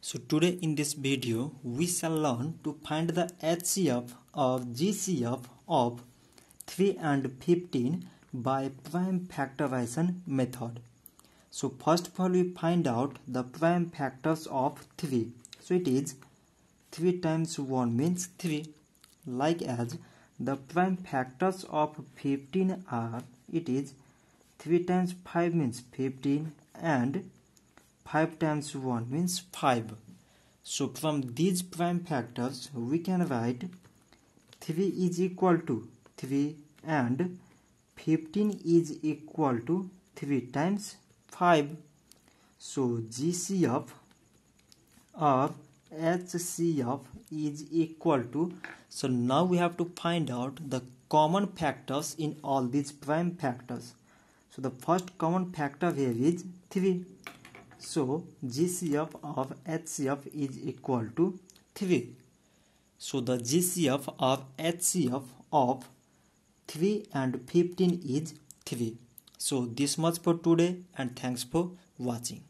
So today in this video we shall learn to find the HCF of GCF of 3 and 15 by prime factorization method. So first of all we find out the prime factors of 3. So it is 3 times 1 means 3 like as the prime factors of 15 are it is 3 times 5 means 15 and 5 times 1 means 5. So from these prime factors we can write 3 is equal to 3 and 15 is equal to 3 times 5. So GCF of HCF is equal to so now we have to find out the common factors in all these prime factors so the first common factor here is 3 so GCF of HCF is equal to 3 so the GCF of HCF of 3 and 15 is 3 so this much for today and thanks for watching